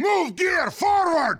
Move gear forward!